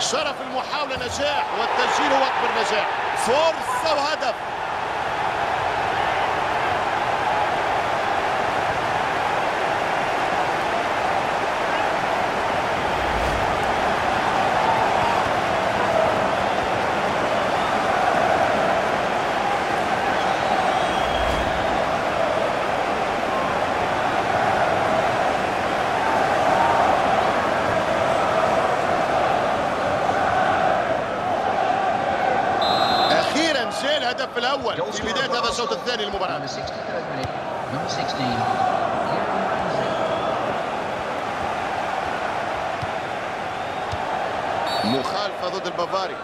شرف المحاولة نجاح والتسجيل هو أكبر نجاح. فرصة وهدف. جاء الهدف الأول في بداية هذا الشوط الثاني للمباراة Number 63rd minute, number 16. Kieran Ramsey. مخالفة ضد البافاري